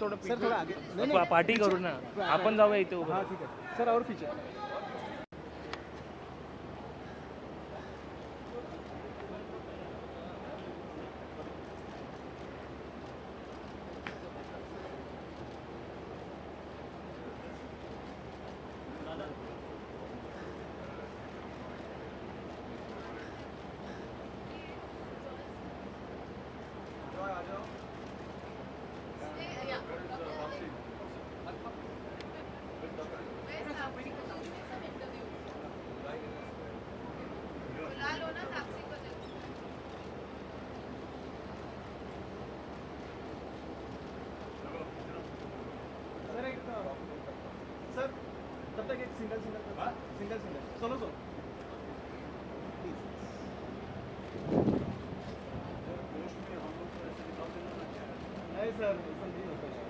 थोडं पार्टी करू ना आपण जाऊया इथे आहे सर आवर पीछे तब तक एक single single single single solo solo नहीं सर समझी होता है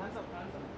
Hands up, hands up.